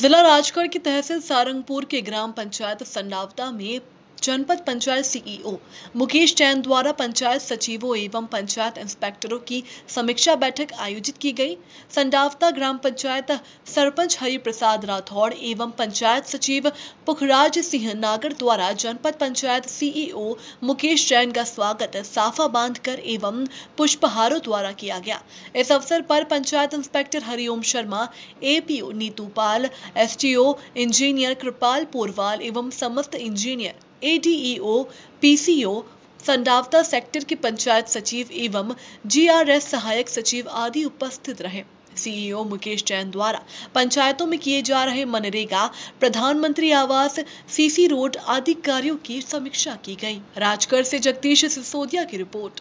जिला राजगढ़ की तहसील सारंगपुर के ग्राम पंचायत सन्नावता में जनपद पंचायत सीईओ मुकेश जैन द्वारा पंचायत सचिवों एवं पंचायत इंस्पेक्टरों की समीक्षा बैठक आयोजित की गई। संडावता ग्राम पंचायत सरपंच हरि प्रसाद राठौड़ एवं पंचायत सचिव पुखराज सिंह नागर द्वारा जनपद पंचायत सीईओ मुकेश जैन का स्वागत साफा बांधकर एवं पुष्पहारों द्वारा किया गया। इस अवसर पर panchayat inspector Hariom Sharma APO Neetu Pal, STO engineer Kripal Porwal एवं समस्त engineer ADEO PCO Sandawata sector के पंचायत सचिव एवं जीआरएस सहायक सचिव आदि उपस्थित रहे। सीईओ मुकेश जैन द्वारा पंचायतों में किए जा रहे मनरेगा, प्रधानमंत्री आवास सीसी रोड आदि कार्यों की समीक्षा की गई। राजगढ़ से जगदीश सिसोदिया की रिपोर्ट।